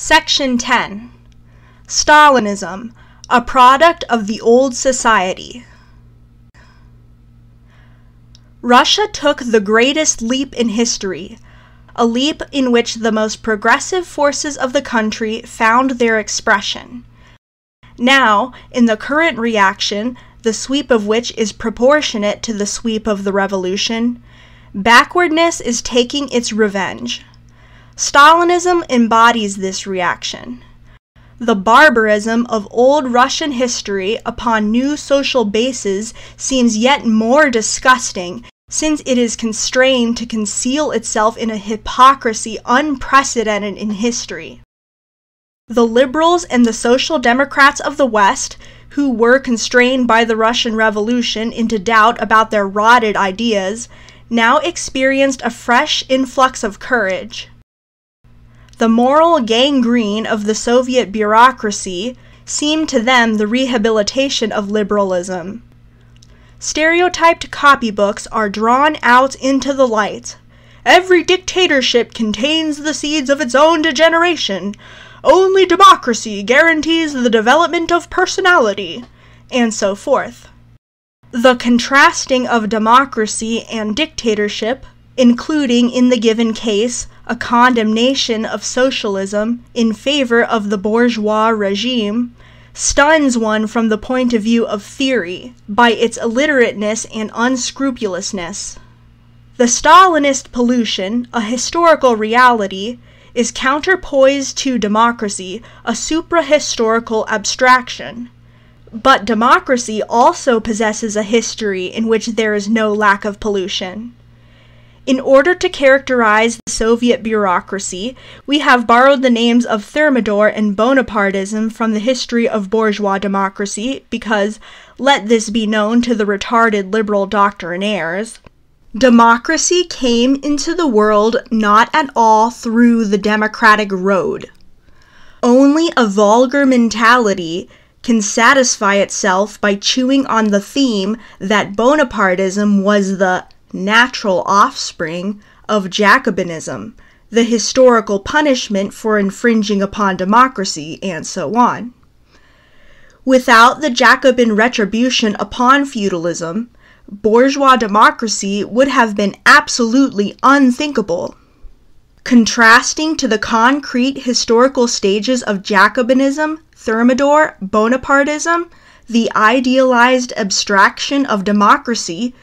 Section 10 Stalinism, a product of the old society. Russia took the greatest leap in history, a leap in which the most progressive forces of the country found their expression. Now, in the current reaction, the sweep of which is proportionate to the sweep of the revolution, backwardness is taking its revenge. Stalinism embodies this reaction. The barbarism of old Russian history upon new social bases seems yet more disgusting since it is constrained to conceal itself in a hypocrisy unprecedented in history. The liberals and the social democrats of the West, who were constrained by the Russian Revolution into doubt about their rotted ideas, now experienced a fresh influx of courage. The moral gangrene of the Soviet bureaucracy seemed to them the rehabilitation of liberalism. Stereotyped copybooks are drawn out into the light. Every dictatorship contains the seeds of its own degeneration. Only democracy guarantees the development of personality, and so forth. The contrasting of democracy and dictatorship, including in the given case a condemnation of socialism in favor of the bourgeois regime, stuns one from the point of view of theory by its illiterateness and unscrupulousness. The Stalinist pollution, a historical reality, is counterpoised to democracy, a supra-historical abstraction. But democracy also possesses a history in which there is no lack of pollution. In order to characterize the Soviet bureaucracy, we have borrowed the names of Thermidor and Bonapartism from the history of bourgeois democracy because, let this be known to the retarded liberal doctrinaires, democracy came into the world not at all through the democratic road. Only a vulgar mentality can satisfy itself by chewing on the theme that Bonapartism was the natural offspring of Jacobinism, the historical punishment for infringing upon democracy, and so on. Without the Jacobin retribution upon feudalism, bourgeois democracy would have been absolutely unthinkable. Contrasting to the concrete historical stages of Jacobinism, Thermidor, Bonapartism, the idealized abstraction of democracy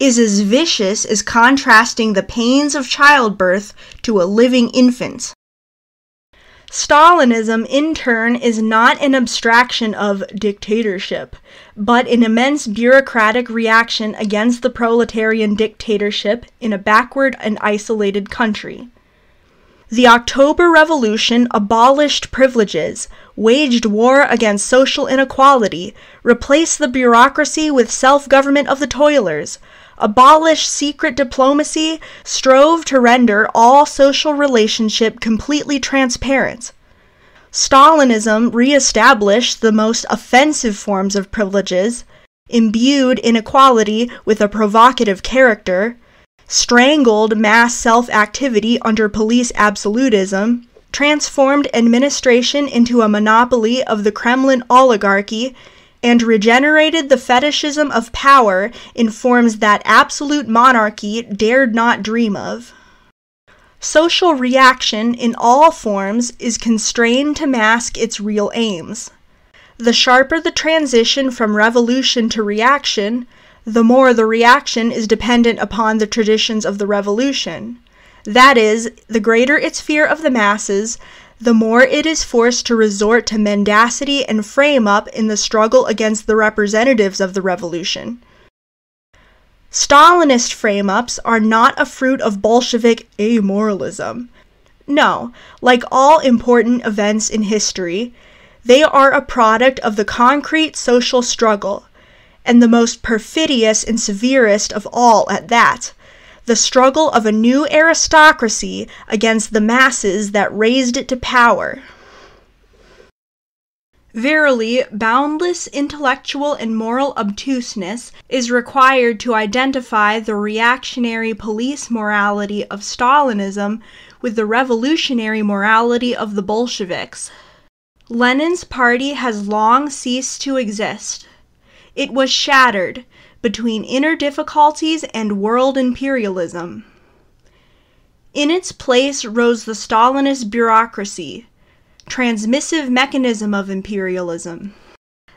is as vicious as contrasting the pains of childbirth to a living infant. Stalinism, in turn, is not an abstraction of dictatorship, but an immense bureaucratic reaction against the proletarian dictatorship in a backward and isolated country. The October Revolution abolished privileges, waged war against social inequality, replaced the bureaucracy with self government of the toilers, abolished secret diplomacy, strove to render all social relationship completely transparent. Stalinism re-established the most offensive forms of privileges, imbued inequality with a provocative character, strangled mass self-activity under police absolutism, transformed administration into a monopoly of the Kremlin oligarchy, and regenerated the fetishism of power in forms that absolute monarchy dared not dream of. Social reaction in all forms is constrained to mask its real aims. The sharper the transition from revolution to reaction, the more the reaction is dependent upon the traditions of the revolution. That is, the greater its fear of the masses, the more it is forced to resort to mendacity and frame up in the struggle against the representatives of the revolution. Stalinist frame ups are not a fruit of Bolshevik amoralism. No, like all important events in history, they are a product of the concrete social struggle, and the most perfidious and severest of all at that the struggle of a new aristocracy against the masses that raised it to power. Verily, boundless intellectual and moral obtuseness is required to identify the reactionary police morality of Stalinism with the revolutionary morality of the Bolsheviks. Lenin's party has long ceased to exist. It was shattered between inner difficulties and world imperialism. In its place rose the Stalinist bureaucracy, transmissive mechanism of imperialism.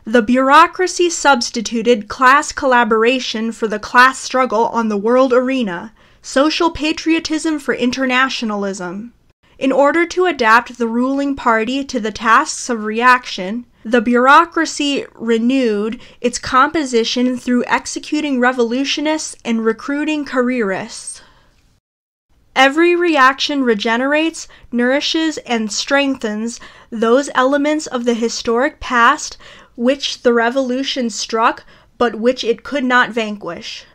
The bureaucracy substituted class collaboration for the class struggle on the world arena, social patriotism for internationalism. In order to adapt the ruling party to the tasks of reaction, the bureaucracy renewed its composition through executing revolutionists and recruiting careerists. Every reaction regenerates, nourishes, and strengthens those elements of the historic past which the revolution struck but which it could not vanquish.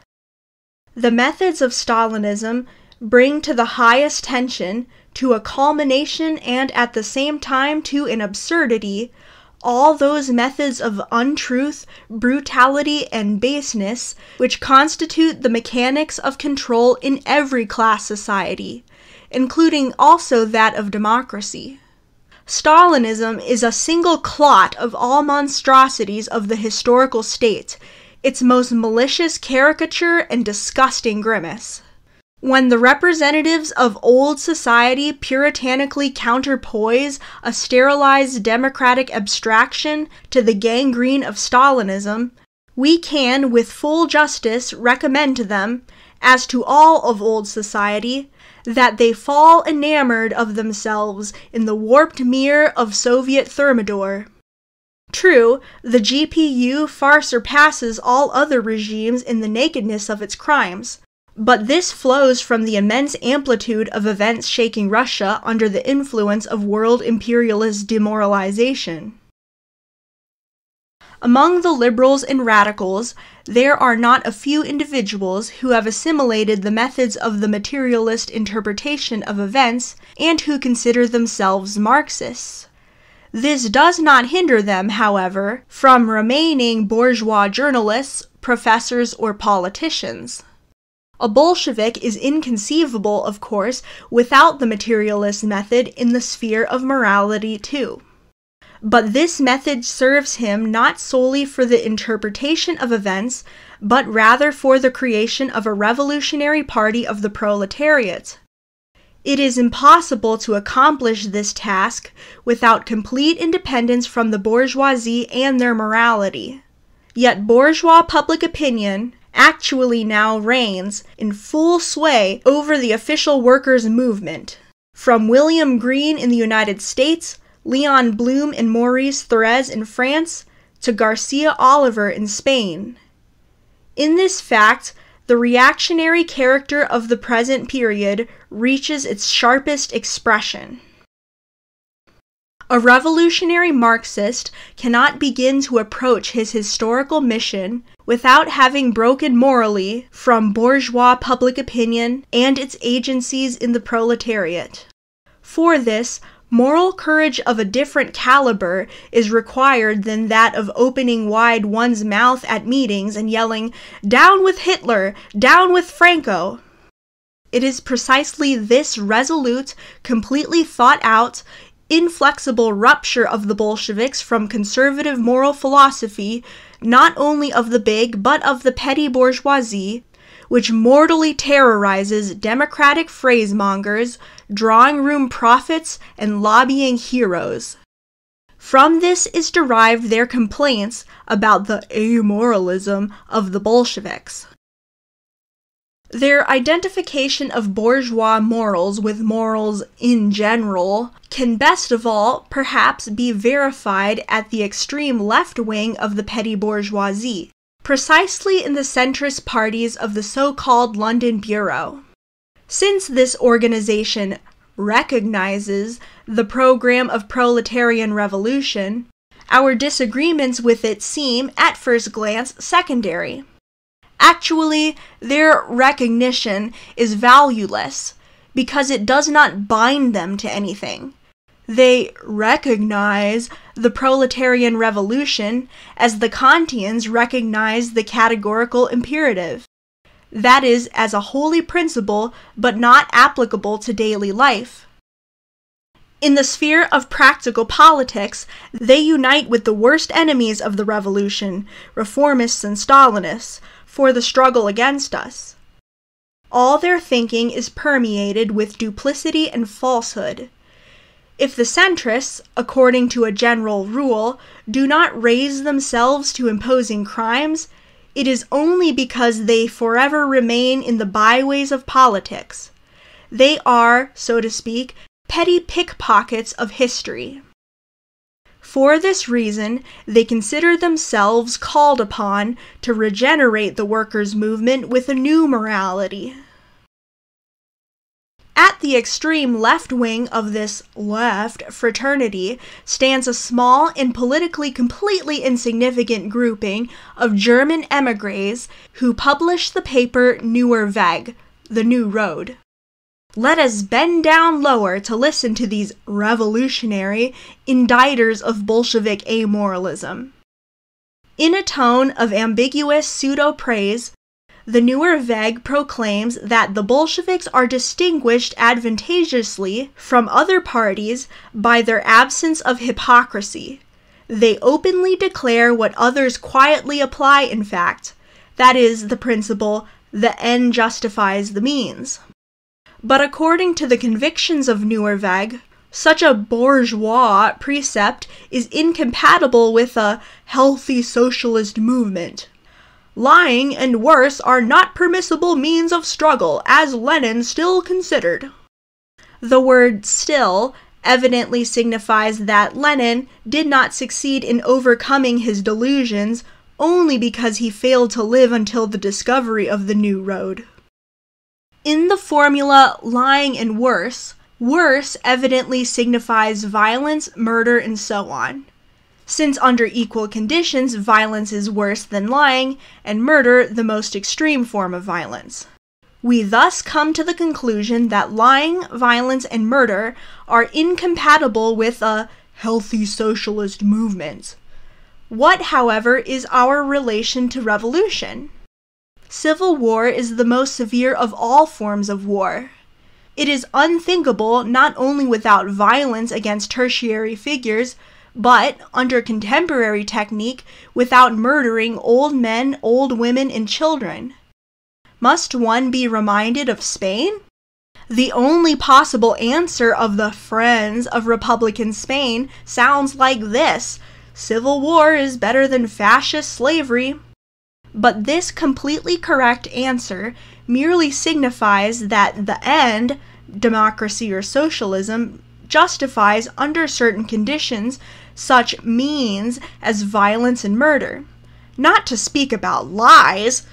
The methods of Stalinism bring to the highest tension, to a culmination, and at the same time to an absurdity, all those methods of untruth, brutality, and baseness which constitute the mechanics of control in every class society, including also that of democracy. Stalinism is a single clot of all monstrosities of the historical state, its most malicious caricature and disgusting grimace. When the representatives of old society puritanically counterpoise a sterilized democratic abstraction to the gangrene of Stalinism, we can with full justice recommend to them, as to all of old society, that they fall enamored of themselves in the warped mirror of Soviet Thermidor. True, the GPU far surpasses all other regimes in the nakedness of its crimes but this flows from the immense amplitude of events shaking Russia under the influence of world imperialist demoralization. Among the liberals and radicals, there are not a few individuals who have assimilated the methods of the materialist interpretation of events and who consider themselves Marxists. This does not hinder them, however, from remaining bourgeois journalists, professors, or politicians. A Bolshevik is inconceivable, of course, without the materialist method in the sphere of morality, too. But this method serves him not solely for the interpretation of events, but rather for the creation of a revolutionary party of the proletariat. It is impossible to accomplish this task without complete independence from the bourgeoisie and their morality. Yet bourgeois public opinion, actually now reigns in full sway over the official workers' movement. From William Green in the United States, Leon Blum and Maurice Thorez in France, to Garcia Oliver in Spain. In this fact, the reactionary character of the present period reaches its sharpest expression. A revolutionary Marxist cannot begin to approach his historical mission without having broken morally from bourgeois public opinion and its agencies in the proletariat. For this, moral courage of a different caliber is required than that of opening wide one's mouth at meetings and yelling, Down with Hitler! Down with Franco! It is precisely this resolute, completely thought out, inflexible rupture of the Bolsheviks from conservative moral philosophy, not only of the big but of the petty bourgeoisie, which mortally terrorizes democratic phrasemongers, drawing room prophets, and lobbying heroes. From this is derived their complaints about the amoralism of the Bolsheviks. Their identification of bourgeois morals with morals in general can best of all, perhaps, be verified at the extreme left wing of the petty bourgeoisie, precisely in the centrist parties of the so called London Bureau. Since this organization recognizes the program of proletarian revolution, our disagreements with it seem, at first glance, secondary. Actually, their recognition is valueless because it does not bind them to anything. They recognize the proletarian revolution as the Kantians recognize the categorical imperative. That is, as a holy principle, but not applicable to daily life. In the sphere of practical politics, they unite with the worst enemies of the revolution, reformists and Stalinists, for the struggle against us. All their thinking is permeated with duplicity and falsehood. If the centrists, according to a general rule, do not raise themselves to imposing crimes, it is only because they forever remain in the byways of politics. They are, so to speak, petty pickpockets of history. For this reason, they consider themselves called upon to regenerate the workers' movement with a new morality. At the extreme left wing of this left fraternity stands a small and politically completely insignificant grouping of German emigres who publish the paper Neuer Weg, The New Road. Let us bend down lower to listen to these revolutionary indicters of Bolshevik amoralism. In a tone of ambiguous pseudo praise, the Neuer Weg proclaims that the Bolsheviks are distinguished advantageously from other parties by their absence of hypocrisy. They openly declare what others quietly apply, in fact, that is, the principle the end justifies the means. But according to the convictions of Neuer Weg, such a bourgeois precept is incompatible with a healthy socialist movement. Lying and worse are not permissible means of struggle, as Lenin still considered. The word still evidently signifies that Lenin did not succeed in overcoming his delusions only because he failed to live until the discovery of the new road. In the formula lying and worse, worse evidently signifies violence, murder, and so on. Since under equal conditions, violence is worse than lying, and murder the most extreme form of violence. We thus come to the conclusion that lying, violence, and murder are incompatible with a healthy socialist movement. What, however, is our relation to revolution? Civil war is the most severe of all forms of war. It is unthinkable not only without violence against tertiary figures, but, under contemporary technique, without murdering old men, old women, and children. Must one be reminded of Spain? The only possible answer of the friends of Republican Spain sounds like this Civil war is better than fascist slavery. But this completely correct answer merely signifies that the end, democracy or socialism, justifies under certain conditions such means as violence and murder. Not to speak about lies.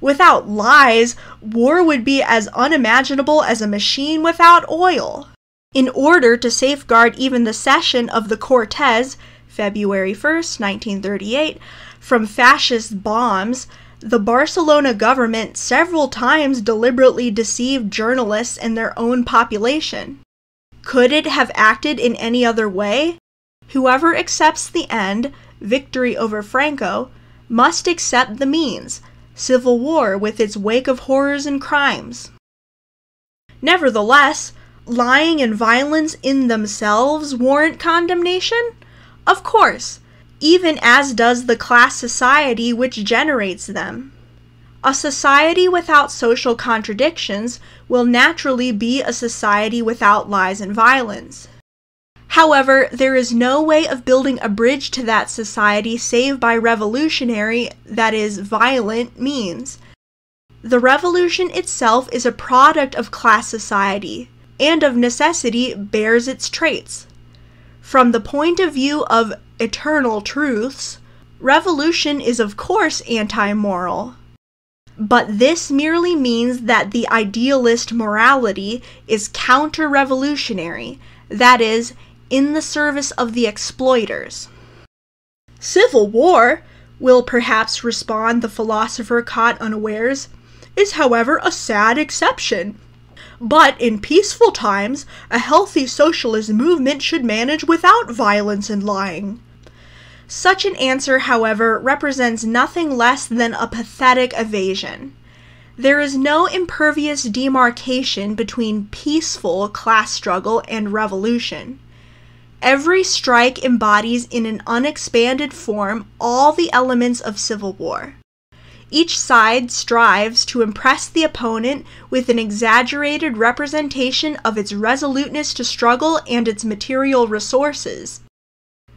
Without lies, war would be as unimaginable as a machine without oil. In order to safeguard even the session of the Cortes, February 1st, 1938, from fascist bombs, the Barcelona government several times deliberately deceived journalists and their own population. Could it have acted in any other way? Whoever accepts the end, victory over Franco, must accept the means, civil war with its wake of horrors and crimes. Nevertheless, lying and violence in themselves warrant condemnation? Of course, even as does the class society which generates them. A society without social contradictions will naturally be a society without lies and violence. However, there is no way of building a bridge to that society save by revolutionary, that is, violent, means. The revolution itself is a product of class society, and of necessity bears its traits. From the point of view of eternal truths, revolution is of course anti moral. But this merely means that the idealist morality is counter revolutionary, that is, in the service of the exploiters. Civil war, will perhaps respond the philosopher caught unawares, is however a sad exception. But in peaceful times, a healthy socialist movement should manage without violence and lying. Such an answer, however, represents nothing less than a pathetic evasion. There is no impervious demarcation between peaceful class struggle and revolution. Every strike embodies in an unexpanded form all the elements of civil war. Each side strives to impress the opponent with an exaggerated representation of its resoluteness to struggle and its material resources.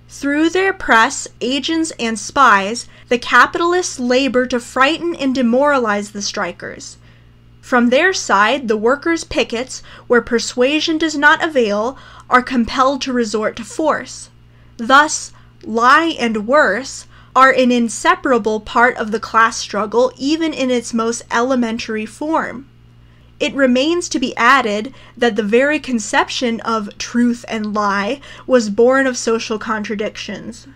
Through their press, agents, and spies, the capitalists labor to frighten and demoralize the strikers. From their side, the workers' pickets, where persuasion does not avail, are compelled to resort to force. Thus, lie and worse are an inseparable part of the class struggle, even in its most elementary form. It remains to be added that the very conception of truth and lie was born of social contradictions.